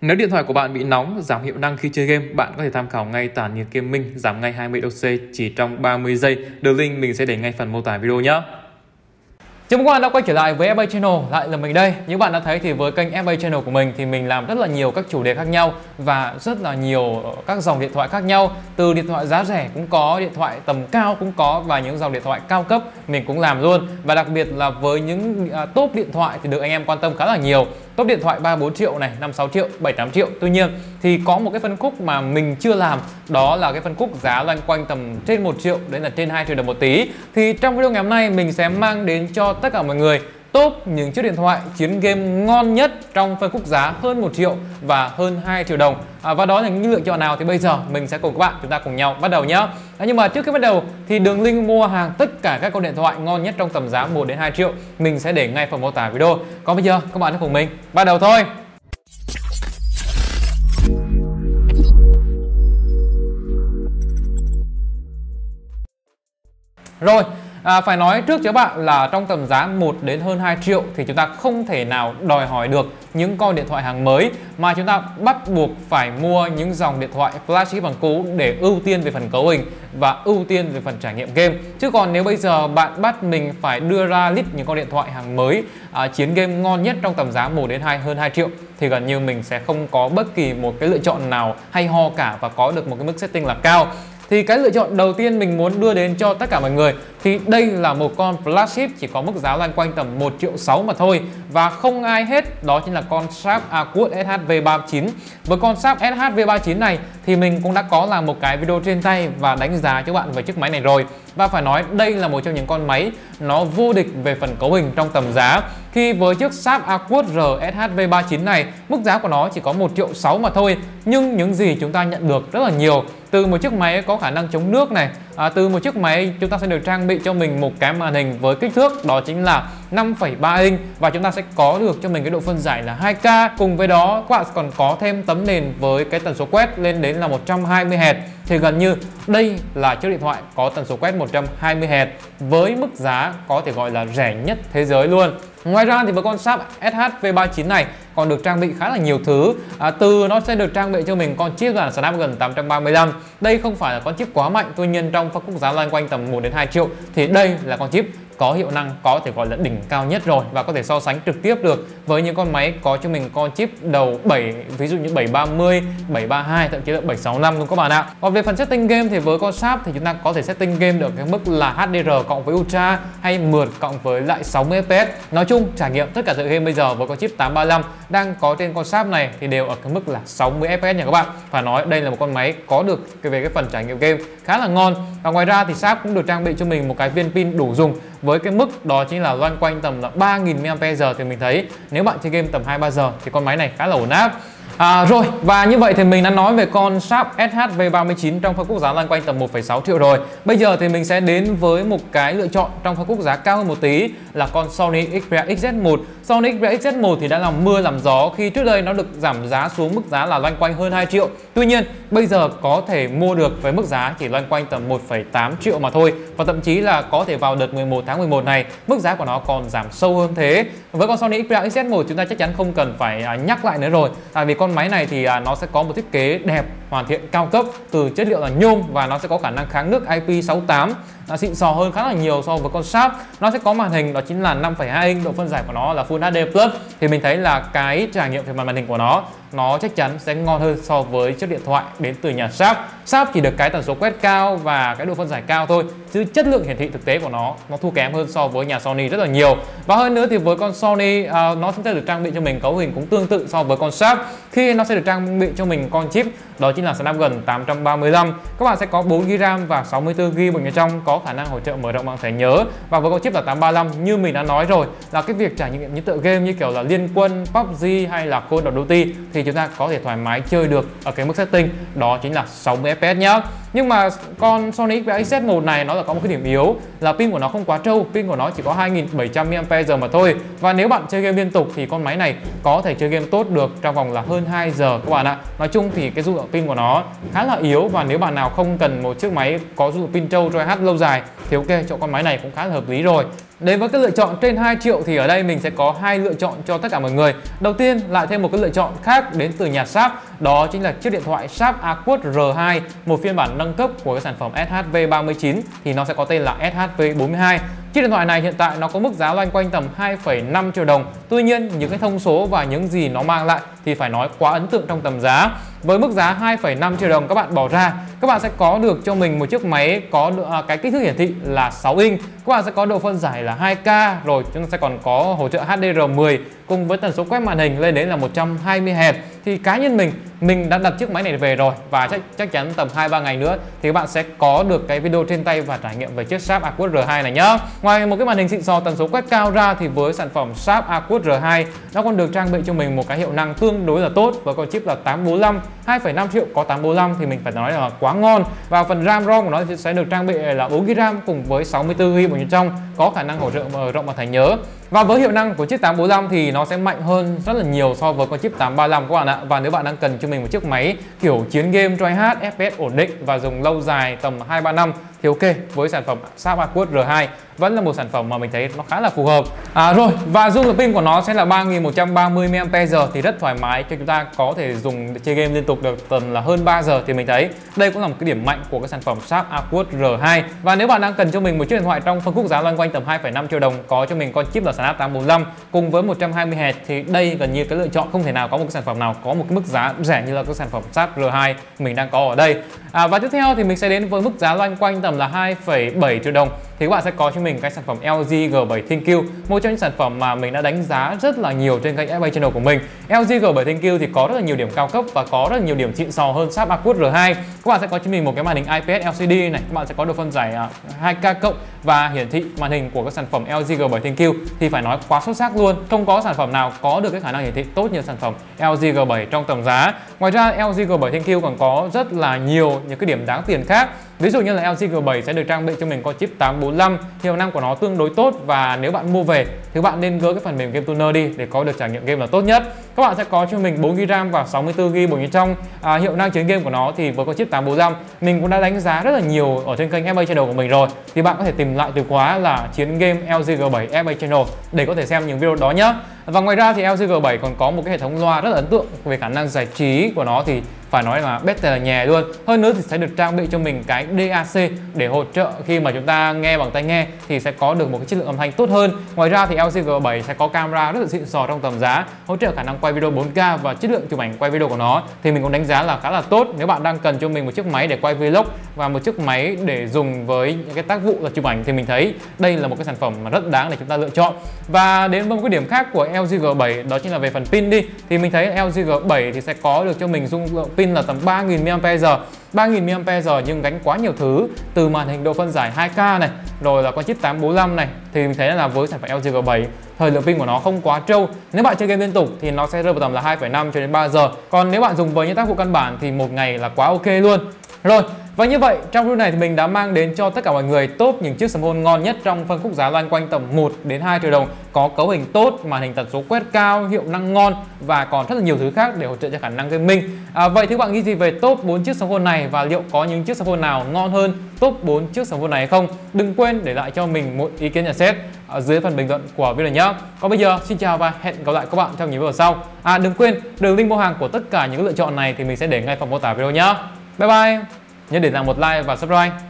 Nếu điện thoại của bạn bị nóng, giảm hiệu năng khi chơi game, bạn có thể tham khảo ngay tản nhiệt gaming giảm ngay 20 độ C chỉ trong 30 giây. Đường link mình sẽ để ngay phần mô tả video nhé. Chào mừng các bạn đã quay trở lại với FA Channel, lại là mình đây. Như bạn đã thấy thì với kênh FA Channel của mình thì mình làm rất là nhiều các chủ đề khác nhau và rất là nhiều các dòng điện thoại khác nhau. Từ điện thoại giá rẻ cũng có, điện thoại tầm cao cũng có và những dòng điện thoại cao cấp mình cũng làm luôn. Và đặc biệt là với những à, top điện thoại thì được anh em quan tâm khá là nhiều. Top điện thoại 3 4 triệu này, 5 6 triệu, 7 8 triệu. Tuy nhiên thì có một cái phân khúc mà mình chưa làm đó là cái phân khúc giá loanh quanh tầm trên 1 triệu đến là trên 2 triệu đồng một tí. Thì trong video ngày hôm nay mình sẽ mang đến cho tất cả mọi người top những chiếc điện thoại chiến game ngon nhất trong phân khúc giá hơn 1 triệu và hơn 2 triệu đồng. À, và đó là những lựa chọn nào thì bây giờ mình sẽ cùng các bạn chúng ta cùng nhau bắt đầu nhé. À, nhưng mà trước khi bắt đầu thì đường link mua hàng tất cả các con điện thoại ngon nhất trong tầm giá 1 đến 2 triệu. Mình sẽ để ngay phần mô tả video. Còn bây giờ các bạn hãy cùng mình bắt đầu thôi. Rồi, à, phải nói trước cho bạn là trong tầm giá 1 đến hơn 2 triệu thì chúng ta không thể nào đòi hỏi được những con điện thoại hàng mới mà chúng ta bắt buộc phải mua những dòng điện thoại flagship bằng cũ để ưu tiên về phần cấu hình và ưu tiên về phần trải nghiệm game. Chứ còn nếu bây giờ bạn bắt mình phải đưa ra list những con điện thoại hàng mới à, chiến game ngon nhất trong tầm giá 1 đến 2 hơn 2 triệu thì gần như mình sẽ không có bất kỳ một cái lựa chọn nào hay ho cả và có được một cái mức setting là cao thì cái lựa chọn đầu tiên mình muốn đưa đến cho tất cả mọi người thì đây là một con flagship chỉ có mức giá loanh quanh tầm 1 triệu 6 mà thôi. Và không ai hết, đó chính là con Sharp Aquos SHV39 với con Sharp SHV39 này thì mình cũng đã có làm một cái video trên tay và đánh giá cho bạn về chiếc máy này rồi. Và phải nói đây là một trong những con máy nó vô địch về phần cấu hình trong tầm giá. Khi với chiếc Sharp Aquos R SHV39 này, mức giá của nó chỉ có 1 triệu 6 mà thôi, nhưng những gì chúng ta nhận được rất là nhiều từ một chiếc máy có khả năng chống nước này à, từ một chiếc máy chúng ta sẽ được trang bị cho mình một cái màn hình với kích thước đó chính là 5,3 inch. Và chúng ta sẽ có được cho mình cái độ phân giải là 2K cùng với đó các bạn còn có thêm tấm nền với cái tần số quét lên đến là 120 Hz thì gần như đây là chiếc điện thoại có tần số quét 120 Hz với mức giá có thể gọi là rẻ nhất thế giới luôn. Ngoài ra thì với con Sharp SH V39 này còn được trang bị khá là nhiều thứ. À, từ nó sẽ được trang bị cho mình con chip là Snapdragon 835 đây không phải là con chip quá mạnh tuy nhiên trong phân khúc giá loanh quanh tầm 1 đến 2 triệu thì đây là con chip có hiệu năng có thể gọi là đỉnh cao nhất rồi và có thể so sánh trực tiếp được với những con máy có cho mình con chip đầu 7 ví dụ như 730, 732 thậm chí là 765 luôn các bạn ạ. Còn về phần setting game thì với con Sharp thì chúng ta có thể setting game được cái mức là HDR cộng với Ultra hay mượt cộng với lại 60 fps. Nói chung trải nghiệm tất cả tựa game bây giờ với con chip 835 đang có trên con Sharp này thì đều ở cái mức là 60 fps nha các bạn. Phải nói đây là một con máy có được cái về cái phần trải nghiệm game khá là ngon. Và ngoài ra thì Sharp cũng được trang bị cho mình một cái viên pin đủ dùng với cái mức đó chính là loanh quanh tầm là 3000 mAh thì mình thấy nếu bạn chơi game tầm 2 3 giờ thì con máy này khá là ổn áp. À, rồi và như vậy thì mình đã nói về con Sharp SHV 39 trong phân khúc giá loanh quanh tầm 1,6 triệu rồi Bây giờ thì mình sẽ đến với một cái lựa chọn trong phân khúc giá cao hơn một tí là con Sony Xperia XZ1 Sony Xperia XZ1 thì đã làm mưa làm gió khi trước đây nó được giảm giá xuống mức giá là loanh quanh hơn 2 triệu. Tuy nhiên bây giờ có thể mua được với mức giá chỉ loanh quanh tầm 1,8 triệu mà thôi Và thậm chí là có thể vào đợt 11 tháng 11 này mức giá của nó còn giảm sâu hơn thế. Với con Sony Xperia XZ1 chúng ta chắc chắn không cần phải à, nhắc lại nữa rồi. Tại vì con máy này thì à, nó sẽ có một thiết kế đẹp hoàn thiện cao cấp từ chất liệu là nhôm và nó sẽ có khả năng kháng nước IP68 nó xịn sò hơn khá là nhiều so với con Sharp. Nó sẽ có màn hình đó chính là 5,2 inch. Độ phân giải của nó là Full HD Plus. Thì mình thấy là cái trải nghiệm về màn hình của nó nó chắc chắn sẽ ngon hơn so với chiếc điện thoại đến từ nhà Sharp. Sharp chỉ được cái tần số quét cao và cái độ phân giải cao thôi chứ chất lượng hiển thị thực tế của nó nó thua kém hơn so với nhà Sony rất là nhiều. Và hơn nữa thì với con Sony uh, nó sẽ được trang bị cho mình cấu hình cũng tương tự so với con Sharp. Khi nó sẽ được trang bị cho mình con chip đó chính là Snapdragon 835 các bạn sẽ có 4GB RAM và 64GB bên trong có khả năng hỗ trợ mở rộng bằng thẻ nhớ. Và với con chip là 835 như mình đã nói rồi là cái việc trải nghiệm những tựa game như kiểu là Liên Quân, PUBG hay là Call of Duty thì thì chúng ta có thể thoải mái chơi được ở cái mức setting. Đó chính là 60 fps nhé nhưng mà con Sony Xperia XZ1 này nó là có một cái điểm yếu là pin của nó không quá trâu pin của nó chỉ có 2700 mAh mà thôi. Và nếu bạn chơi game liên tục thì con máy này có thể chơi game tốt được trong vòng là hơn 2 giờ các bạn ạ. Nói chung thì cái dung lượng pin của nó khá là yếu và nếu bạn nào không cần một chiếc máy có dung lượng pin trâu cho hát lâu dài thì ok chọn con máy này cũng khá là hợp lý rồi. Đến với cái lựa chọn trên 2 triệu thì ở đây mình sẽ có hai lựa chọn cho tất cả mọi người. Đầu tiên lại thêm một cái lựa chọn khác đến từ nhà Sharp, đó chính là chiếc điện thoại Sharp Aquos R2, một phiên bản nâng cấp của cái sản phẩm SHV39 thì nó sẽ có tên là SHV42. Chiếc điện thoại này hiện tại nó có mức giá loanh quanh tầm 2,5 triệu đồng. Tuy nhiên những cái thông số và những gì nó mang lại thì phải nói quá ấn tượng trong tầm giá. Với mức giá 2,5 triệu đồng các bạn bỏ ra, các bạn sẽ có được cho mình một chiếc máy có à, cái kích thước hiển thị là 6 inch. Các bạn sẽ có độ phân giải là 2K rồi chúng ta sẽ còn có hỗ trợ HDR10 cùng với tần số quét màn hình lên đến là 120 Hz. Thì cá nhân mình mình đã đặt chiếc máy này về rồi và chắc chắc chắn tầm 2 3 ngày nữa thì các bạn sẽ có được cái video trên tay và trải nghiệm về chiếc Sharp Aquos R2 này nhá. Ngoài một cái màn hình xịn sò tần số quét cao ra thì với sản phẩm Sharp Aquos R2 nó còn được trang bị cho mình một cái hiệu năng tương đối là tốt với con chip là 845 2,5 triệu có 845 thì mình phải nói là quá ngon và phần RAM ROM của nó sẽ được trang bị là 4GB RAM cùng với 64GB bên trong có khả năng hỗ trợ mở rộng và thẻ nhớ và với hiệu năng của chiếc 845 thì nó sẽ mạnh hơn rất là nhiều so với con chip 835 các bạn ạ. Và nếu bạn đang cần cho mình một chiếc máy kiểu chiến game try hard, FPS ổn định và dùng lâu dài tầm 2 3 năm thì ok với sản phẩm Sharp Aquos R2 vẫn là một sản phẩm mà mình thấy nó khá là phù hợp. À, rồi và dung lượng pin của nó sẽ là 3130 mAh thì rất thoải mái cho chúng ta có thể dùng chơi game liên tục được tầm là hơn 3 giờ thì mình thấy đây cũng là một cái điểm mạnh của cái sản phẩm Sharp Aquos R2 và nếu bạn đang cần cho mình một chiếc điện thoại trong phân khúc giá loanh quanh tầm 2,5 triệu đồng có cho mình con chip là Snap 845 cùng với 120 Hz thì đây gần như cái lựa chọn không thể nào có một cái sản phẩm nào có một cái mức giá rẻ như là cái sản phẩm Sharp R2 mình đang có ở đây. À, và tiếp theo thì mình sẽ đến với mức giá loanh quanh tầm tầm là 2,7 triệu đồng thì các bạn sẽ có cho mình cái sản phẩm LG G7 ThinQ một trong những sản phẩm mà mình đã đánh giá rất là nhiều trên kênh FA Channel của mình. LG G7 ThinQ thì có rất là nhiều điểm cao cấp và có rất là nhiều điểm xịn sò hơn Sharp Aquos R2 các bạn sẽ có cho mình một cái màn hình IPS LCD này, các bạn sẽ có độ phân giải à, 2K cộng và hiển thị màn hình của các sản phẩm LG G7 ThinQ thì phải nói quá xuất sắc luôn, không có sản phẩm nào có được cái khả năng hiển thị tốt như sản phẩm LG G7 trong tầm giá. Ngoài ra LG G7 ThinQ còn có rất là nhiều những cái điểm đáng tiền khác. Ví dụ như là LG G7 sẽ được trang bị cho mình con chip 45 hiệu năng của nó tương đối tốt và nếu bạn mua về thì bạn nên gỡ cái phần mềm Game Tuner đi để có được trải nghiệm game là tốt nhất. Các bạn sẽ có cho mình 4GB RAM và 64GB bên trong. À, hiệu năng chiến game của nó thì với con chip 845 mình cũng đã đánh giá rất là nhiều ở trên kênh FA Channel của mình rồi. Thì bạn có thể tìm lại từ khóa là chiến game LG G7 FA Channel để có thể xem những video đó nhé. Và ngoài ra thì LG G7 còn có một cái hệ thống loa rất là ấn tượng về khả năng giải trí của nó thì phải nói là better là nhè luôn. Hơn nữa thì sẽ được trang bị cho mình cái DAC để hỗ trợ khi mà chúng ta nghe bằng tai nghe thì sẽ có được một cái chất lượng âm thanh tốt hơn. Ngoài ra thì LG G7 sẽ có camera rất là xịn sò trong tầm giá, hỗ trợ khả năng quay video 4K và chất lượng chụp ảnh quay video của nó. Thì mình cũng đánh giá là khá là tốt. Nếu bạn đang cần cho mình một chiếc máy để quay vlog và một chiếc máy để dùng với những cái tác vụ là chụp ảnh thì mình thấy đây là một cái sản phẩm mà rất đáng để chúng ta lựa chọn. Và đến với một cái điểm khác của LG G7 đó chính là về phần pin đi. Thì mình thấy LG G7 thì sẽ có được cho mình dung lượng pin là tầm 3000 mAh. 3000 mAh nhưng gánh quá nhiều thứ. Từ màn hình độ phân giải 2K này rồi là con chip 845 này thì mình thấy là với sản phẩm LG G7 thời lượng pin của nó không quá trâu. Nếu bạn chơi game liên tục thì nó sẽ rơi vào tầm là 2,5 cho đến 3 giờ. Còn nếu bạn dùng với những tác vụ căn bản thì một ngày là quá ok luôn. Rồi và như vậy trong video này thì mình đã mang đến cho tất cả mọi người top những chiếc smartphone ngon nhất trong phân khúc giá loanh quanh tầm 1 đến 2 triệu đồng có cấu hình tốt, màn hình tần số quét cao, hiệu năng ngon và còn rất là nhiều thứ khác để hỗ trợ cho khả năng gaming. À, vậy thì các bạn nghĩ gì về top 4 chiếc smartphone này và liệu có những chiếc smartphone nào ngon hơn top 4 chiếc smartphone này hay không? Đừng quên để lại cho mình một ý kiến nhận xét ở dưới phần bình luận của video nhé. Còn bây giờ xin chào và hẹn gặp lại các bạn trong những video sau. À đừng quên đường link mua hàng của tất cả những lựa chọn này thì mình sẽ để ngay phần mô tả video nhé. Bye bye. Nhớ để lại một like và subscribe.